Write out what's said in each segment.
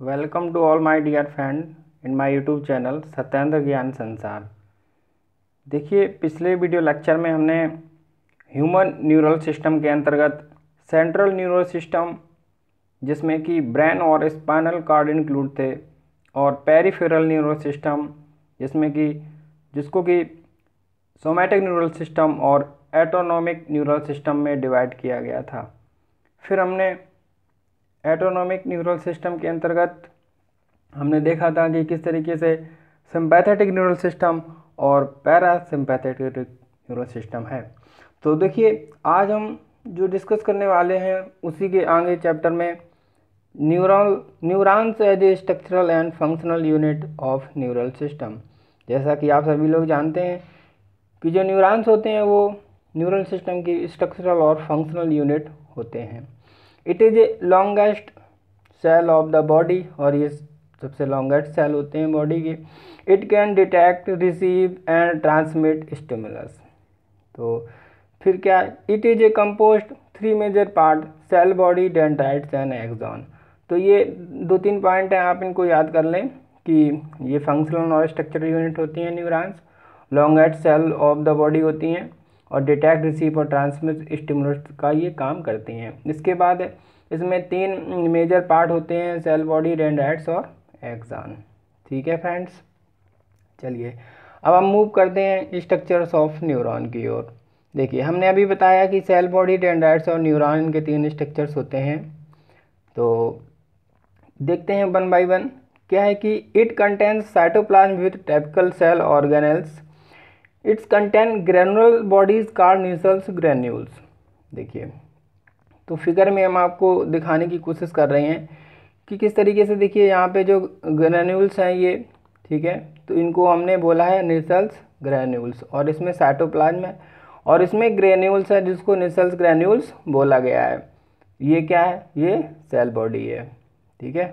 Welcome to all my dear friend in my YouTube channel Satyendra Gyan Sansar देखिए, पिछले video lecture में हमने human neural system के अंतर्गत सेंट्रल न्यूरल सिस्टम जिसमें कि ब्रेन और स्पाइनल कार्ड इंक्लूड थे, और पेरिफेरल न्यूरल सिस्टम जिसमें कि, जिसको कि सोमैटिक न्यूरल सिस्टम और एटोनॉमिक न्यूरल सिस्टम में डिवाइड किया गया था। फिर हमने एटोनॉमिक न्यूरल सिस्टम के अंतर्गत हमने देखा था कि किस तरीके से सिंपैथेटिक न्यूरल सिस्टम और पैरासिम्पैथेटिक न्यूरल सिस्टम है। तो देखिए, आज हम जो डिस्कस करने वाले हैं, उसी के आगे चैप्टर में neural neurons as a structural and functional unit of neural system जैसा कि आप सभी लोग जानते हैं कि जो न्यूरॉन्स होते हैं, वो न्यूरल सिस्टम की स्ट्रक्चरल और फंक्शनल यूनिट होते हैं। It is a longest cell of the body और ये सबसे लॉन्गेस्ट सेल होते हैं बॉडी के। It can detect receive and transmit stimulus तो फिर क्या? It is a composed three major part cell body dendrites and axon तो ये दो तीन पॉइंट हैं, आप इनको याद कर लें कि ये फंक्शनल और स्ट्रक्चरल यूनिट होती हैं neurons longest cell of the body होती हैं। और डिटेक्ट रिसीव और ट्रांसमिट स्टिमुलस का ये काम करती हैं। इसके बाद इसमें तीन मेजर पार्ट होते हैं सेल बॉडी डेंड्राइट्स और एक्सान ठीक है फ्रेंड्स चलिए, अब हम मूव करते हैं स्ट्रक्चर्स ऑफ़ न्यूरॉन की ओर। देखिए, हमने अभी बताया कि सेल बॉडी डेंड्राइट्स और न्यूरॉन के तीन स्ट्रक्चर्स होते हैं। तो देखते हैं वन बाई वन क्या है कि it contains cytoplasm with typical cell organelles it's contain granular bodies car Nissl's granules. देखिए तो फिगर में हम आपको दिखाने की कोशिश कर रहे हैं कि किस तरीके से देखिए यहाँ पे जो ग्रेन्यूल्स हैं ये, ठीक है? तो इनको हमने बोला है निसल्स ग्रेन्यूल्स और इसमें साइटोप्लाज्म है और इसमें ग्रेन्यूल्स है जिसको निसल्स ग्रेन्यूल्स बोला गया है। ये क्या है? ये सेल बॉडी है, ठीक है?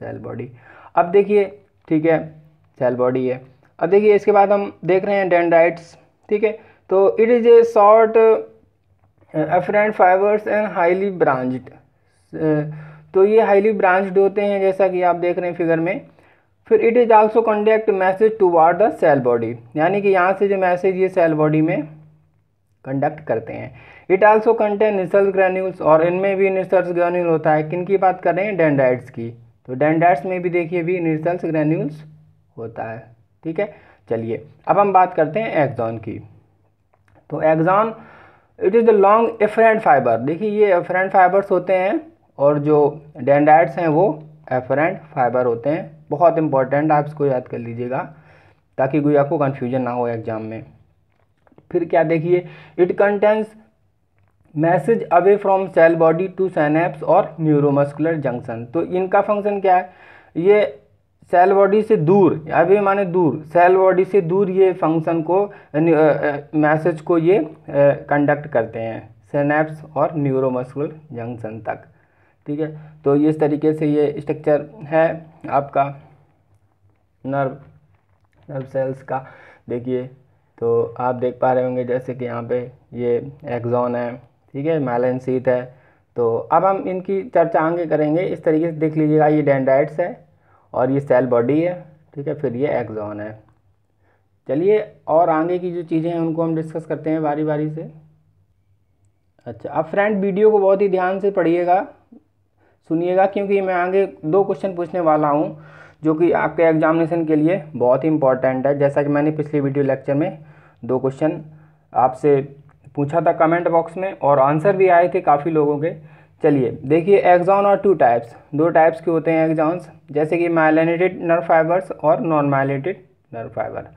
Cell body. अब देखिए, ठीक है, सेल बॉडी है। अब देखिए, इसके बाद हम देख रहे हैं डेंड्राइट्स ठीक है? तो it is a short afferent fibres and highly branched तो ये हाईली ब्रांच्ड होते हैं, जैसा कि आप देख रहे हैं फिगर में। फिर it is also conduct message toward the cell body यानी कि यहाँ से जो मैसेज ये सेल बॉडी में कंडक्ट करते हैं। It also contain Nissl's granules और इनमें भी निसल्स ग्रैन्यूल होता है। किन की बात कर रहे हैं? डेंडाइट्स की। तो डेंडाइट्स में भी देखिए, भी निसल्स ग्रैन्यूल्स होता है। ठीक है? चलिए, अब हम बात करते हैं एक्जॉन की। तो axon it is the long efferent fibre देखिए, ये एफरेंट फाइबर्स होते हैं और जो डेंडाइट्स हैं वो एफरेंट फाइबर होते हैं। बहुत इंपॉर्टेंट आप इसको याद कर लीजिएगा, ताकि कोई आपको कन्फ्यूज़न ना हो एग्ज़ाम में। फिर क्या देखिए it contains message away from cell body to synapse और न्यूरोमस्कुलर जंक्शन तो इनका फ़ंक्शन क्या है? ये सेल बॉडी से दूर अभी माने दूर सेल बॉडी से दूर ये फ़ंक्शन को मैसेज को ये कंडक्ट करते हैं सेनेप्स और न्यूरोमस्कुलर जंक्शन तक, ठीक है? तो इस तरीके से ये स्ट्रक्चर है आपका नर्व नर्व सेल्स का, देखिए तो आप देख पा रहे होंगे जैसे कि यहाँ पे ये एक्जॉन है, ठीक है? मैलन सीट है तो अब हम इनकी चर्चा आगे करेंगे, इस तरीके से देख लीजिएगा, ये डेंडाइट्स है और ये सेल बॉडी है, ठीक है, फिर ये एक्जॉन है। चलिए और आगे की जो चीज़ें हैं, उनको हम डिस्कस करते हैं बारी बारी से। अच्छा अब फ्रेंड वीडियो को बहुत ही ध्यान से पढ़िएगा, सुनिएगा, क्योंकि मैं आगे दो क्वेश्चन पूछने वाला हूँ, जो कि आपके एग्जामिनेशन के लिए बहुत ही इंपॉर्टेंट है। जैसा कि मैंने पिछले वीडियो लेक्चर में दो क्वेश्चन आपसे पूछा था कमेंट बॉक्स में, और आंसर भी आए थे काफ़ी लोगों के। चलिए, देखिए एग्जॉन और टू टाइप्स दो टाइप्स के होते हैं एग्जॉन्स जैसे कि माइलिनेटेड नर्व फाइबर्स और नॉन माइलिनेटेड नर्व फाइबर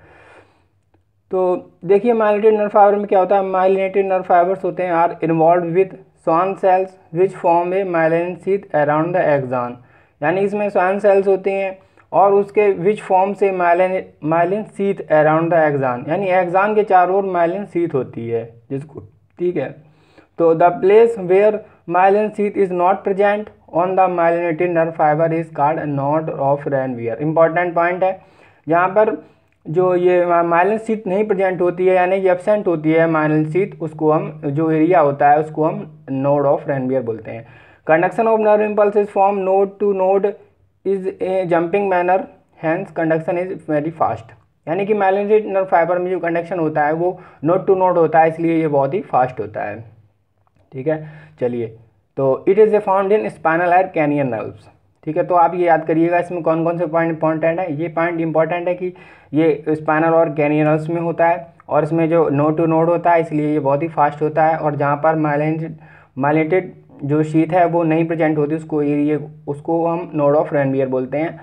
तो देखिए माइलिनेटेड नर्व फाइबर में क्या होता है? माइलिनेटेड नर्व फाइबर्स होते हैं are involved with Schwann cells which form a myelin sheath around the axon यानी इसमें स्वान सेल्स होते हैं और उसके विच फॉर्म से myelin myelin sheath around the axon यानी एक्जान के चारों ओर माइलिन सीथ होती है, जिसको ठीक है? तो the place where myelin sheath is not present on the myelinated nerve is called a node of Ranvier important point है। यहाँ पर जो ये माइलिन सीट नहीं प्रेजेंट होती है, यानी कि एबसेंट होती है माइलिन सीट उसको हम जो एरिया होता है, उसको हम नोड ऑफ़ रेनवियर बोलते हैं। Conduction of nerve impulse is form node to node is a jumping manner hence conduction is very fast यानी कि माइलिनेटेड नर्व फाइबर में जो कंडक्शन होता है, वो नोड टू नोड होता है, इसलिए ये बहुत ही फास्ट होता है। ठीक है? चलिए तो it is a found in spinal air cranial nerves ठीक है? तो आप ये याद करिएगा इसमें कौन कौन से पॉइंट इंपॉर्टेंट है। ये पॉइंट इंपॉर्टेंट है कि ये स्पाइनल और कैनियन नर्व्स में होता है और इसमें जो नोट टू नोड होता है, इसलिए ये बहुत ही फास्ट होता है और जहाँ पर माइलेटेड माइलेटेड जो शीत है, वो नहीं प्रेजेंट होती, उसको ये उसको हम नोड ऑफ़ रेनबियर बोलते हैं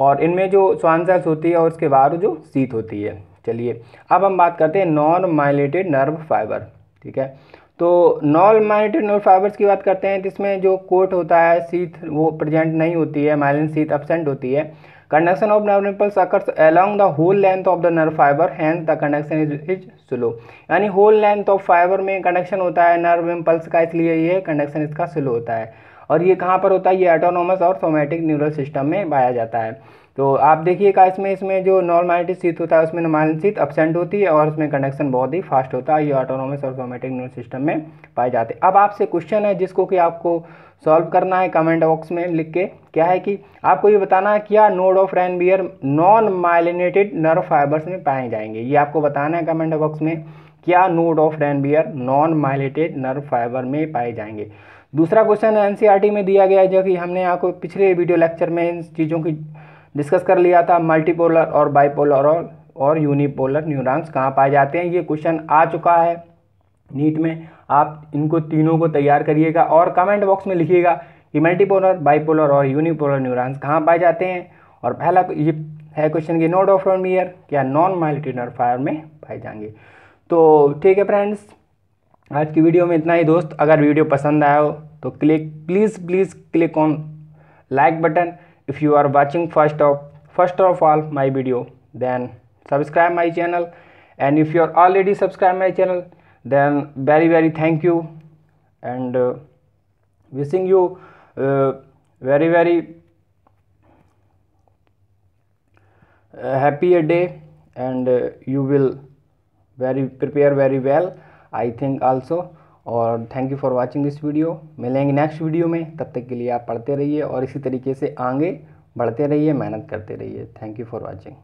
और इनमें जो स्वान सेल्स होती है और उसके बाहर जो शीत होती है। चलिए, अब हम बात करते हैं नॉन माइलेटेड नर्व फाइबर ठीक है? तो माइलेटेड नर्व फाइबर्स की बात करते हैं, जिसमें जो कोट होता है, शीत, वो प्रेजेंट नहीं होती है माइलिन शीत एबसेंट होती है। Conduction of nerve impulse occurs along the whole length of the nerve fibre hence the conduction is is slow यानी होल लेंथ ऑफ़ फाइबर में कंडक्शन होता है नर्व इम्पल्स का, इसलिए ये कंडक्शन इसका स्लो होता है। और ये कहाँ पर होता है? ये ऑटोनोमस और सोमेटिक न्यूरल सिस्टम में पाया जाता है। तो आप देखिएगा, इसमें इसमें जो नॉर्मैलिटी सीट होता है, उसमें नॉर्मल सीट अपसेंट होती है और उसमें कंडक्शन बहुत ही फास्ट होता है, ये ऑटोनोमस और ऑटोमेटिक न्यूरल सिस्टम में पाए जाते हैं। अब आपसे क्वेश्चन है, जिसको कि आपको सॉल्व करना है कमेंट बॉक्स में लिख के, क्या है कि आपको ये बताना है क्या node of Ranvier non myelinated nerve fibres में पाए जाएँगे। ये आपको बताना है कमेंट बॉक्स में क्या node of Ranvier non myelinated nerve fibre में पाए जाएँगे। दूसरा क्वेश्चन एन में दिया गया है, जो कि हमने आपको पिछले वीडियो लेक्चर में इन चीज़ों की डिस्कस कर लिया था मल्टीपोलर और बाइपोलर और, और यूनिपोलर न्यूरॉन्स कहाँ पाए जाते हैं? ये क्वेश्चन आ चुका है नीट में। आप इनको तीनों को तैयार करिएगा और कमेंट बॉक्स में लिखिएगा कि मल्टीपोलर बाइपोलर और यूनिपोलर न्यूरॉन्स कहाँ पाए जाते हैं। और पहला ये है क्वेश्चन की नोट ऑफ़ मियर क्या नॉन माइल्टिनर फायर में पाए जाएँगे? तो ठीक है फ्रेंड्स आज की वीडियो में इतना ही दोस्त। अगर वीडियो पसंद आया हो तो click please please click on like button. If you are watching first of first of all my video then subscribe my channel. And if you are already subscribed my channel then very very thank you. And uh, wishing you uh, very very uh, happier day. And uh, you will very prepare very well i think also और thank you for watching this video मिलेंगे next video में. तब तक के लिए आप पढ़ते रहिए और इसी तरीके से आगे बढ़ते रहिए, मेहनत करते रहिए. Thank you for watching